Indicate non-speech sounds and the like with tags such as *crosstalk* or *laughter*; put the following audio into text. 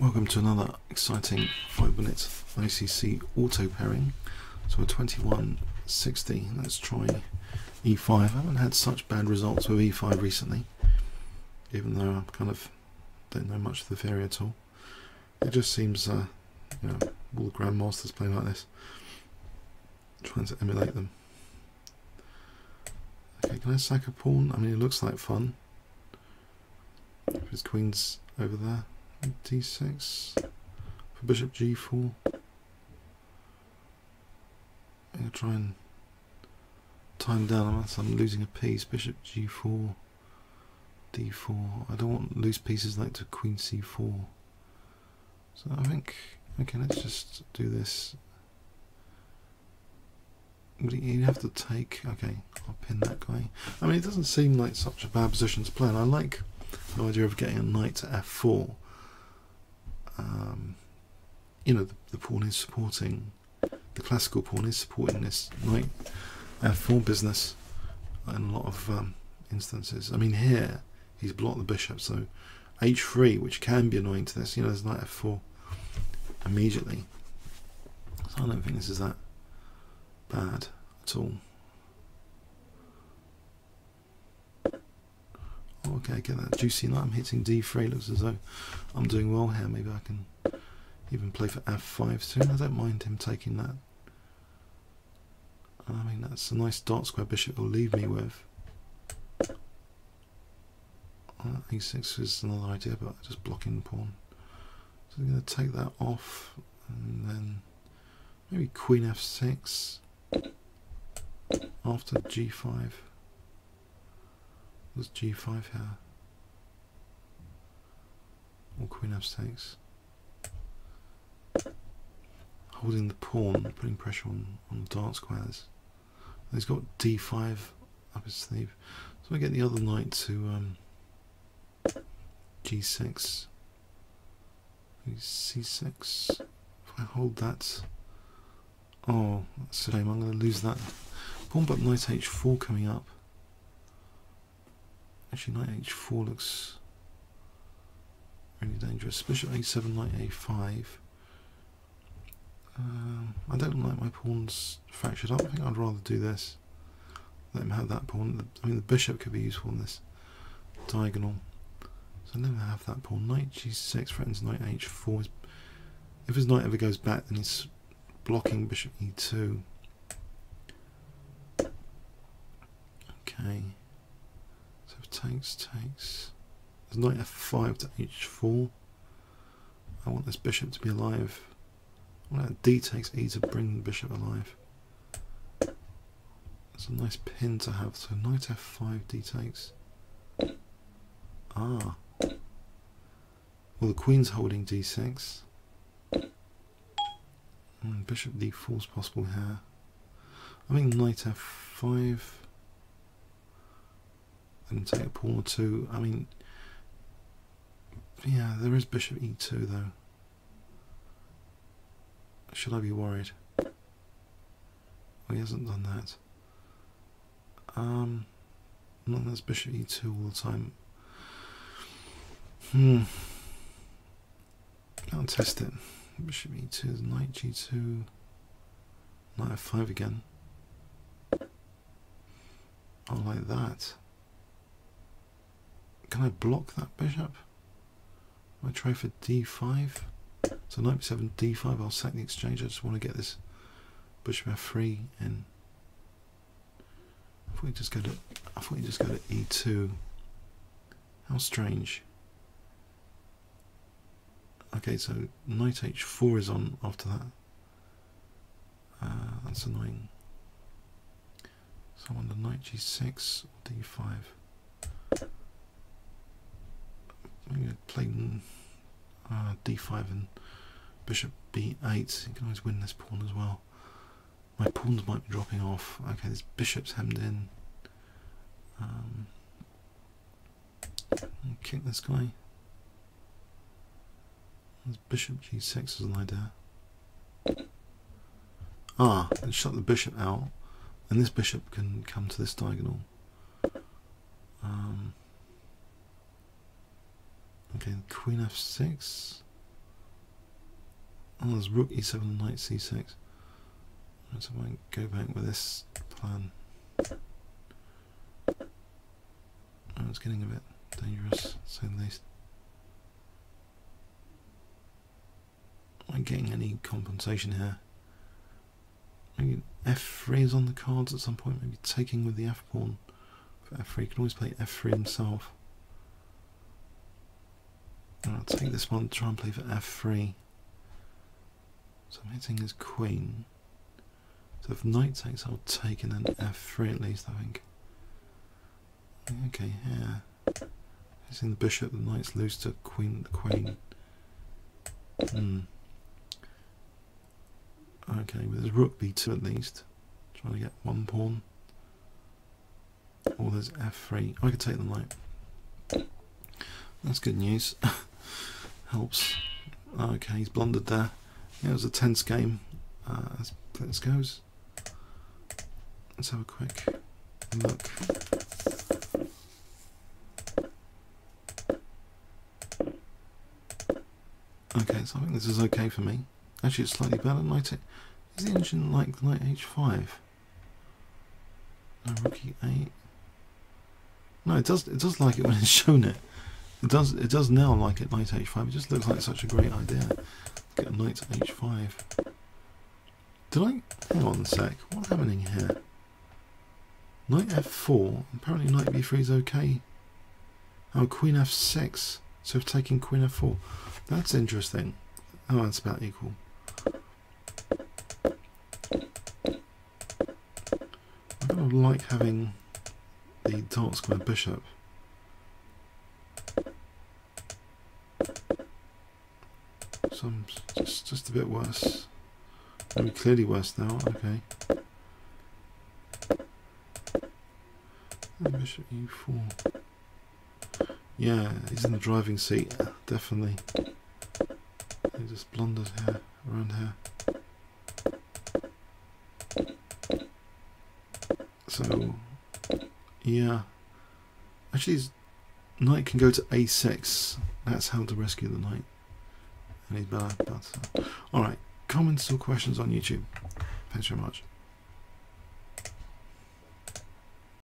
Welcome to another exciting 5 minute ICC auto pairing. So a 2160, let's try e5. I haven't had such bad results with e5 recently, even though I kind of don't know much of the theory at all. It just seems, uh, you know, all the grandmasters play like this, trying to emulate them. Okay, can I sack a pawn? I mean, it looks like fun. His queen's over there d6 for bishop g4. I'm going to try and time down I'm losing a piece. Bishop g4, d4. I don't want loose pieces like to queen c4. So I think, okay, let's just do this. you have to take, okay, I'll pin that guy. I mean, it doesn't seem like such a bad position to play, and I like the idea of getting a knight to f4 um, you know, the, the, pawn is supporting, the classical pawn is supporting this knight f4 business in a lot of um, instances. I mean, here he's blocked the bishop, so h3, which can be annoying to this, you know, there's knight f4 immediately. So I don't think this is that bad at all. Okay, get that juicy knight. I'm hitting d3. Looks as though I'm doing well here. Maybe I can even play for f5 soon. I don't mind him taking that. I mean, that's a nice dark square bishop he'll leave me with. Uh, e6 is another idea, but just blocking the pawn. So I'm going to take that off, and then maybe queen f6 after g5 was g5 here? Or queen f6? Holding the pawn, putting pressure on, on the dark squares. And he's got d5 up his sleeve. So I get the other knight to um, g6. c6. If I hold that... Oh, that's a shame. I'm going to lose that. Pawn but knight h4 coming up. Actually, knight h4 looks really dangerous. Bishop a7, knight a5. Um, I don't like my pawns fractured up. I think I'd rather do this. Let him have that pawn. I mean, the bishop could be useful in this diagonal. So him have that pawn. Knight g6 threatens knight h4. If his knight ever goes back, then he's blocking bishop e2. Okay takes, takes. There's knight f5 to h4. I want this bishop to be alive. I want d takes e to bring the bishop alive. It's a nice pin to have. So knight f5, d takes. Ah. Well, the queen's holding d6. And hmm, bishop d4 is possible here. I think knight f5 and take a pawn or two. I mean, yeah, there is bishop e2 though. Should I be worried? Well, he hasn't done that. Um, not that's bishop e2 all the time. Hmm. I'll test it. Bishop e2, knight g2, knight f5 again. Oh, like that. Can I block that bishop? I try for d5. So knight b7, d5. I'll sack the exchange. I just want to get this bishop f3 in. I thought you just go to. I thought you just go to e2. How strange. Okay, so knight h4 is on after that. Uh, that's annoying. So I want the knight g6 or d5. I'm going to play uh, d5 and bishop b8. You can always win this pawn as well. My pawns might be dropping off. Okay, this bishop's hemmed in. Um, kick this guy. There's bishop g6 as an idea. Ah, and shut the bishop out, and this bishop can come to this diagonal. Um, Okay, queen f6. Oh, there's rook e7 knight c6. Right, so I might go back with this plan. Oh, it's getting a bit dangerous, say the least. Am I getting any compensation here? Maybe f3 is on the cards at some point, maybe taking with the f pawn for f3. You can always play f3 himself. I'll take this one, try and play for f3. So I'm hitting his queen. So if knight takes, I'll take and then f3 at least, I think. Okay, yeah. Using the bishop, the knight's loose to queen, the queen. Hmm. Okay, with his rook b2 at least. Trying to get one pawn. Or there's f3. I could take the knight. That's good news. *laughs* Helps. Okay, he's blundered there. Yeah, it was a tense game. Uh, as this goes. Let's have a quick look. Okay, so I think this is okay for me. Actually, it's slightly better. Knight is the engine like the knight h5? No, rook e8. No, it does. It does like it when it's shown it. It does. It does now like it knight h5. It just looks like such a great idea. Get a knight h5. Did I? Hang on a sec. What's happening here? Knight f4. Apparently knight b3 is okay. Oh, queen f6. So taking queen f4. That's interesting. Oh, that's about equal. I kind of like having the dark square bishop. Some just just a bit worse. Maybe clearly worse now. Okay. Bishop e4. Yeah, he's in the driving seat, definitely. He just blundered here, around here. So, yeah. Actually, knight can go to a6. That's how to rescue the knight. He's better. But, uh, Alright, comments or questions on YouTube. Thanks very much.